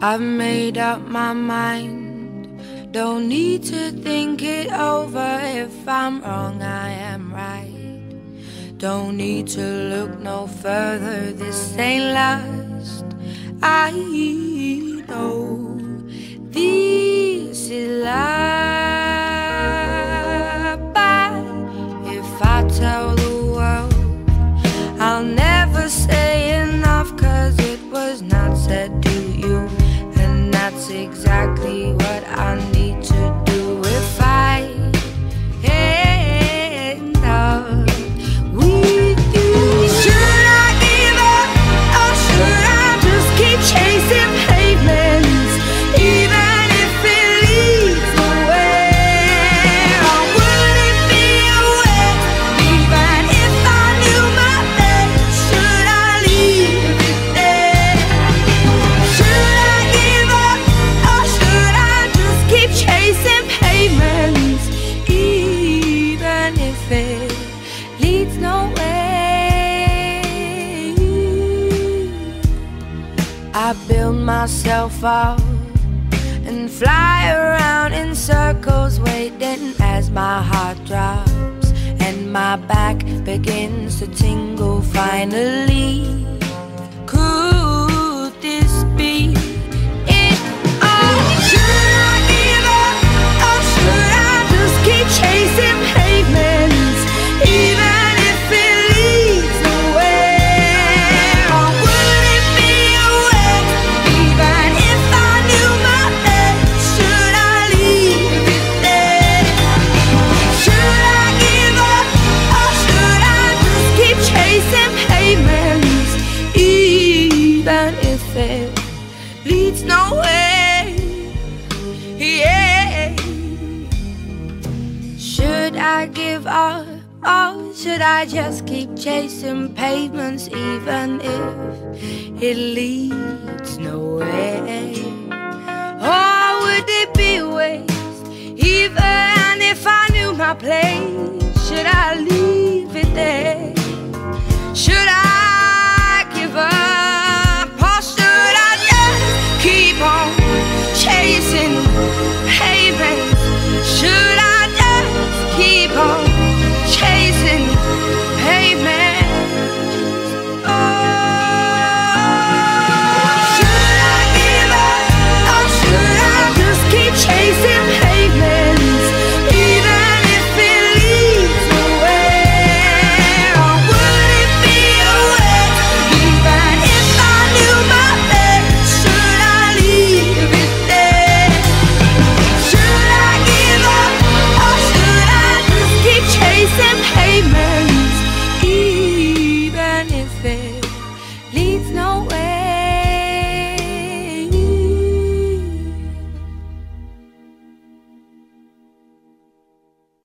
I've made up my mind. Don't need to think it over. If I'm wrong, I am right. Don't need to look no further. This ain't last. I know this is life. Exactly what I need I build myself up and fly around in circles, waiting as my heart drops and my back begins to tingle. Finally, it leads nowhere? Yeah. Should I give up or should I just keep chasing pavements, even if it leads nowhere? Or would it be waste, even if I knew my place? Should I leave? Hey